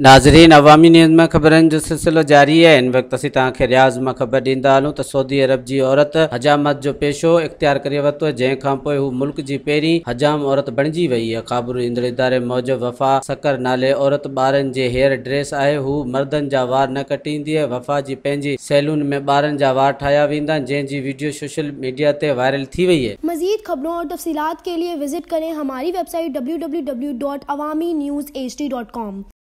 नाज़रीन, अवामी न्यूज़ में ख़बरनि जो सिलसिलो जारी है, इन वक़्तु असीं तव्हांखे रियाज़ माँ ख़बर ॾींदा हलूं त सऊदी अरब जी औरत हजामत जो पेशो इख़्तियार करे वरितो जंहिंखां पोइ हू मुल्क जी पहिरीं हजाम औरत बणिजी वई आहे। ख़ाबिर ईंदड़ इदारे मौज, वफ़ा, सकर नाले औरत ॿारनि जे हेयर ड्रेस आहे, हू मर्दनि जा वार न कटींदी आहे, वफ़ा जी पंहिंजी सैलून में ॿारनि जा वार ठाहिया वेंदा आहिनि जंहिंजी वीडियो सोशल मीडिया ते वायरल थी वई है मजीद खबरों और तफसीत के लिए विज़िट करें हमारी website W W W dot Awami news H D dot com.